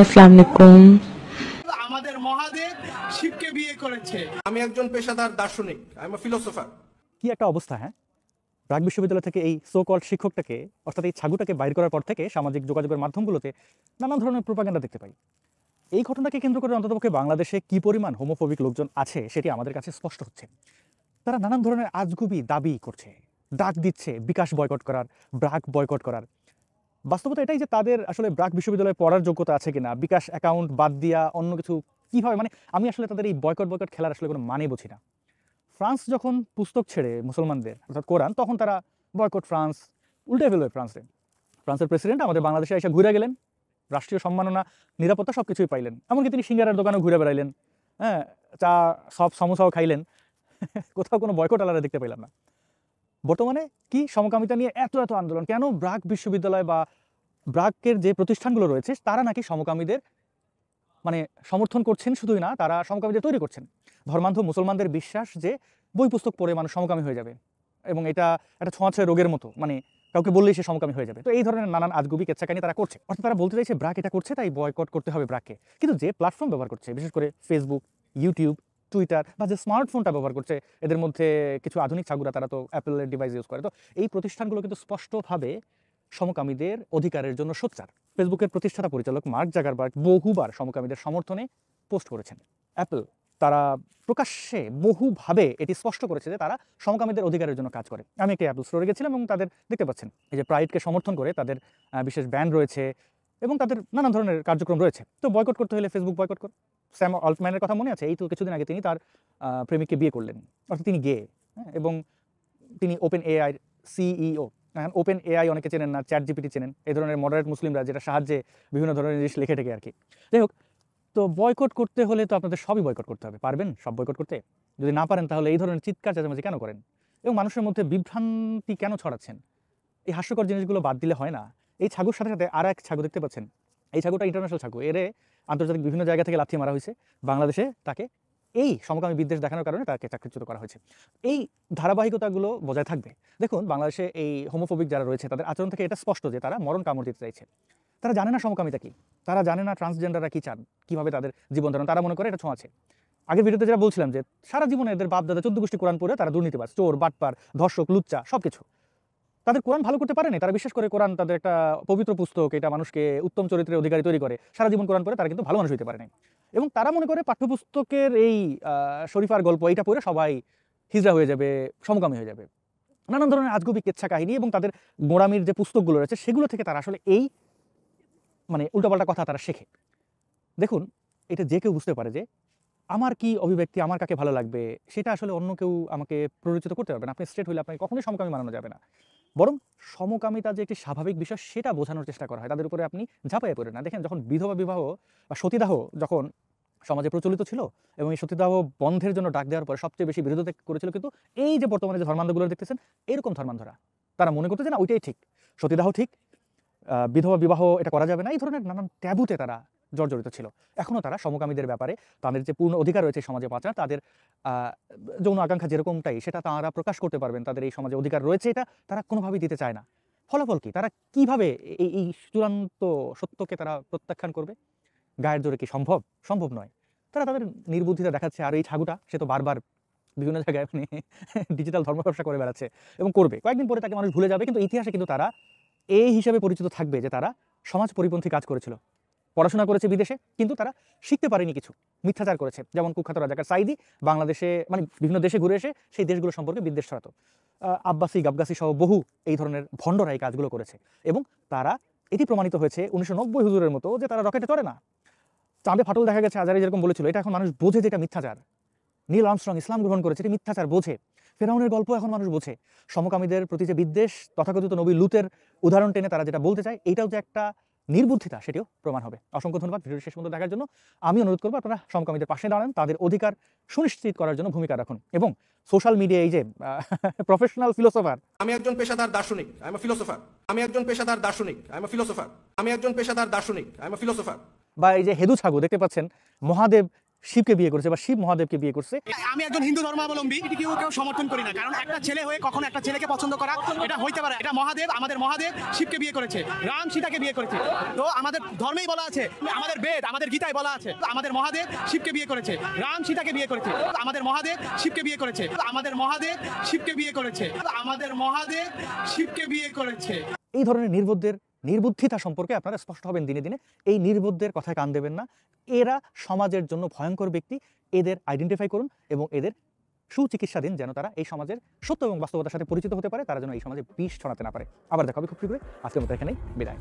আসসালামু আলাইকুম। আমাদের মহাদেব শিবকে বিয়ে করেছে। আমি একজন পেশাদার দার্শনিক আই এম ফিলোসোফার কি একটা অবস্থা হ্যাঁ? বিশ্ববিদ্যালয় থেকে এই সো কল শিক্ষকটাকে অর্থাৎ এই ছাগুটাকে বাইর করার পর থেকে সামাজিক যোগাযোগের মাধ্যমগুলোতে নানান ধরনের প্রোপাগান্ডা দেখতে পাই। এই ঘটনাকে কেন্দ্র করে অন্ততপক্ষে বাংলাদেশে কি পরিমাণ হোমোফোবিক লোকজন আছে সেটি আমাদের কাছে স্পষ্ট হচ্ছে। তারা নানান ধরনের আজগুবি দাবি করছে। ডাক দিচ্ছে বিকাশ বয়কট করার ব্রাক বয়কট করার। বাস্তবতা এটাই যে তাদের আসলে ব্রাক বিশ্ববিদ্যালয়ে পড়ার যোগ্যতা আছে কিনা, বিকাশ অ্যাকাউন্ট বাদ দিয়া অন্য কিছু কীভাবে মানে আমি আসলে তাদের এই বয়কট বয়কট খেলার আসলে কোনো মানে বুঝি না। ফ্রান্স যখন পুস্তক ছেড়ে মুসলমানদের, অর্থাৎ কোরআন, তখন তারা বয়কট ফ্রান্স, উল্টে ফেলবে ফ্রান্সে। ফ্রান্সের প্রেসিডেন্ট আমাদের বাংলাদেশে এসে ঘুরে গেলেন, রাষ্ট্রীয় সম্মাননা, নিরাপত্তা সব কিছুই পাইলেন। এমনকি তিনি সিঙ্গারের দোকানেও ঘুরে বেড়াইলেন হ্যাঁ চা, সব সমোসাও খাইলেন। কোথাও কোনো বয়কট আলাদা দেখতে পেলাম না। বর্তমানে কি সমকামিতা নিয়ে এত এত আন্দোলন? কেন ব্রাক বিশ্ববিদ্যালয় বা ব্রাকের যে প্রতিষ্ঠানগুলো রয়েছে, তারা নাকি সমকামীদের মানে সমর্থন করছেন শুধুই না, তারা সমকামীদের তৈরি করছেন? ধর্মান্ধ মুসলমানদের বিশ্বাস যে বই পুস্তক পড়ে মানুষ সমকামী হয়ে যাবে এবং এটা একটা ছোঁয়াছে রোগের মতো মানে কাউকে বললেই সে সমকামী হয়ে যাবে। তো এই ধরনের নানান আজগুবি কেচ্ছাকানি তারা করছে। অর্থাৎ তারা বলতে চাইছে ব্রাক এটা করছে, তাই বয়কট করতে হবে ব্রাককে। কিন্তু যে প্ল্যাটফর্ম ব্যবহার করছে, বিশেষ করে ফেসবুক ইউটিউব টুইটার বা যে স্মার্টফোনটা ব্যবহার করছে, এদের মধ্যে কিছু আধুনিক ছাগুরা তারা তো অ্যাপেলের ডিভাইস ইউজ করে। তো এই প্রতিষ্ঠানগুলো কিন্তু স্পষ্টভাবে সমকামীদের অধিকারের জন্য সোচ্চার। ফেসবুকের প্রতিষ্ঠাতা পরিচালক মার্ক জাগারবার্গ বহুবার সমকামীদের সমর্থনে পোস্ট করেছেন। অ্যাপল তারা প্রকাশ্যে বহুভাবে এটি স্পষ্ট করেছে যে তারা সমকামীদের অধিকারের জন্য কাজ করে। আমি একটি অ্যাপল স্টোরে গেছিলাম এবং তাদের দেখতে পাচ্ছেন, এই যে প্রাইডকে সমর্থন করে তাদের বিশেষ ব্যান্ড রয়েছে এবং তাদের নানান ধরনের কার্যক্রম রয়েছে। তো বয়কট করতে হলে ফেসবুক বয়কট কর। স্যাম অল্টম্যানের কথা মনে আছে? এই তো কিছুদিন আগে তিনি তার প্রেমিককে বিয়ে করলেন। অর্থাৎ তিনি গে হ্যাঁ? এবং তিনি OpenAI CEO OpenAI অনেকে চেনেন না চ্যাট জিপিটি চেনেন। এই ধরনের মডারেট মুসলিমরা যেটা সাহায্যে বিভিন্ন ধরনের জিনিস লিখে টেকে আর কি যাই হোক, তো বয়কট করতে হলে তো আপনাদের সবই বয়কট করতে হবে। পারবেন সব বয়কট করতে? যদি না পারেন তাহলে এই ধরনের চিৎকার চেঁচামেচি কেন করেন? এবং মানুষের মধ্যে বিভ্রান্তি কেন ছড়াচ্ছেন? এই হাস্যকর জিনিসগুলো বাদ দিলে হয় না। এই ছাগুর সাথে সাথে আর এক ছাগু দেখতে পাচ্ছেন। এই ছাগুটা ইন্টারন্যাশনাল ছাগু এরে আন্তর্জাতিক বিভিন্ন জায়গা থেকে লাথি মারা হয়েছে। বাংলাদেশে তাকে এই সমকামী বিদ্বেষ দেখানোর কারণে তাকে চাকরিচ্যুত করা হয়েছে। এই ধারাবাহিকতাগুলো বজায় থাকবে। দেখুন, বাংলাদেশে এই হোমোফোবিক যারা রয়েছে, তাদের আচরণ থেকে এটা স্পষ্ট যে তারা মরণ কামড় দিতে চাইছে। তারা জানে না সমকামিতা কি। তারা জানে না ট্রান্সজেন্ডাররা কি চান, কীভাবে তাদের জীবন ধারণ। তারা মনে করে এটা ছোঁয়াছে আগের ভিডিওতে যেটা বলছিলাম যে, সারা জীবনে এদের বাপ দাদা চোদ্দ গোষ্ঠী কোরআন পড়ে তারা দুর্নীতিবাজ। চোর, বাটপার, ধর্ষক, লুচ্চা সব কিছু তাদের কোরআন ভালো করতে পারেনি, তারা বিশ্বাস করে কোরআন তাদের একটা পবিত্র পুস্তক, এটা মানুষকে উত্তম চরিত্রের অধিকারী তৈরি করে। সারা জীবন কোরআন পড়ে তারা কিন্তু ভালো মানুষ হতে পারেনি। এবং তারা মনে করে পাঠ্যপুস্তকের এই শরীফার গল্প এটা পড়ে সবাই হিজড়া হয়ে যাবে, সমকামী হয়ে যাবে। নানান ধরনের আজগুবি কেচ্ছা কাহিনী এবং তাদের গোড়ামির যে পুস্তকগুলো রয়েছে, সেগুলো থেকে তারা আসলে এই মানে উল্টোপাল্টা কথা তারা শেখে। দেখুন, এটা যে কেউ বুঝতে পারে যে আমার কি অভিব্যক্তি আমার কাকে ভালো লাগবে? সেটা আসলে অন্য কেউ আমাকে প্ররোচিত করতে পারবে না। আপনি স্ট্রেট হলে আপনাকে কখনোই সমকামী মানানো যাবে না। বরং সমকামিতা যে একটি স্বাভাবিক বিষয়, সেটা বোঝানোর চেষ্টা করা হয়। তাদের উপরে আপনি ঝাঁপাইয়ে পড়ে না। দেখেন, যখন বিধবা বিবাহ বা সতীদাহ যখন সমাজে প্রচলিত ছিল এবং এই সতীদাহ বন্ধের জন্য ডাক দেওয়ার পরে সবচেয়ে বেশি বিরোধিতা করেছিল, কিন্তু এই যে বর্তমানে যে ধর্মান্ধগুলো দেখতেছেন, এরকম ধর্মান্ধরা। তারা মনে করতে যে না, ওইটাই ঠিক। সতীদাহ ঠিক। বিধবা বিবাহ এটা করা যাবে না। এই ধরনের নানান ট্যাবুতে তারা জর্জরিত ছিল। এখনও তারা সমকামীদের ব্যাপারে তাদের যে পূর্ণ অধিকার রয়েছে সমাজে বাঁচার, তাদের যৌন আকাঙ্ক্ষা যেরকমটাই, সেটা তারা প্রকাশ করতে পারবেন, তাদের এই সমাজে অধিকার রয়েছে, এটা তারা কোনোভাবেই দিতে চায় না। ফলাফল কি? তারা কীভাবে এই এই চূড়ান্ত সত্যকে তারা প্রত্যাখ্যান করবে? গায়ের জোরে কি সম্ভব? সম্ভব নয়। তারা তাদের নির্বুদ্ধিতা দেখাচ্ছে, আর এই ছাগুটা, সে তো বারবার বিভিন্ন জায়গায় মানে ডিজিটাল ধর্ম ব্যবসা করে বেড়াচ্ছে এবং করবে। কয়েকদিন পরে তাকে মানুষ ভুলে যাবে, কিন্তু ইতিহাসে কিন্তু তারা এই হিসাবে পরিচিত থাকবে যে তারা সমাজ পরিপন্থী কাজ করেছিল। পড়াশোনা করেছে বিদেশে, কিন্তু তারা শিখতে পারেনি কিছু, মিথ্যাচার করেছে। যেমন কুখ্যাত রাজাকার সাইদি বাংলাদেশে মানে বিভিন্ন দেশে ঘুরে এসে সেই দেশগুলো সম্পর্কে বিদ্বেষ ছড়াতো। আব্বাসি, গাবগাসি সহ বহু এই ধরনের ভণ্ডরা এই কাজগুলো করেছে এবং তারা এটি প্রমাণিত হয়েছে উনিশশো নব্বই হুজুরের মতো যে তারা রকেটে চড়ে না। চাঁদে ফাটল দেখা গেছে, আজারে যেরকম বলেছিল, এটা এখন মানুষ বোঝে যেটা মিথ্যাচার। নীল আর্মস্ট্রং ইসলাম গ্রহণ করেছে, এটি মিথ্যাচার, বোঝে। ফেরাউনের গল্প এখন মানুষ বোঝে। সমকামীদের প্রতি যে বিদ্বেষ, তথাকথিত নবী লুতের উদাহরণ টেনে তারা যেটা বলতে চায়, এটাও যে একটা নির্বুদ্ধিতা সেটিও প্রমাণ হবে। অসংখ্য ধন্যবাদ ভিডিও শেষ পর্যন্ত দেখার জন্য। আমি অনুরোধ করব আপনারা সমকামীদের পাশে দাঁড়ান তাদের অধিকার সুনিশ্চিত করার জন্য ভূমিকা রাখুন। এবং সোশ্যাল মিডিয়া এই যে প্রফেশনাল ফিলোসফার আমি একজন পেশাদার দার্শনিক আই এম ফিলোসফার আমি একজন পেশাদার দার্শনিক আই এম ফিলোসফার আমি একজন পেশাদার দার্শনিক আই এম ফিলোসফার বা এই যে হেদু ছাগু দেখতে পাচ্ছেন মহাদেব শিবকে বিয়ে করেছে বা শিব মহাদেবকে বিয়ে করছে। আমি একজন হিন্দু ধর্মাবলম্বী এটি কেউ কেউ সমর্থন করি না কারণ একটা ছেলে হয়ে কখনো একটা ছেলেকে পছন্দ করা এটা হইতে পারে এটা মহাদেব আমাদের মহাদেব শিবকে বিয়ে করেছে রাম সীতাকে বিয়ে করেছে। তো আমাদের ধর্মেই বলা আছে আমাদের বেদ আমাদের গীতায় বলা আছে আমাদের মহাদেব শিবকে বিয়ে করেছে রাম সীতাকে বিয়ে করেছে আমাদের মহাদেব শিবকে বিয়ে করেছে আমাদের মহাদেব শিবকে বিয়ে করেছে আমাদের মহাদেব শিবকে বিয়ে করেছে। এই ধরনের নির্বোধদের নির্বুদ্ধিতা সম্পর্কে আপনারা স্পষ্ট হবেন দিনে দিনে। এই নির্বুদ্ধের কথায় কান দেবেন না। এরা সমাজের জন্য ভয়ঙ্কর ব্যক্তি। এদের আইডেন্টিফাই করুন এবং এদের সুচিকিৎসাধীন যেন তারা এই সমাজের সত্য এবং বাস্তবতার সাথে পরিচিত হতে পারে। তারা যেন এই সমাজে বিষ ছড়াতে না পারে। আবার দেখাবে খুব শীঘ্রই। আজকের মতো এখানেই বিদায়।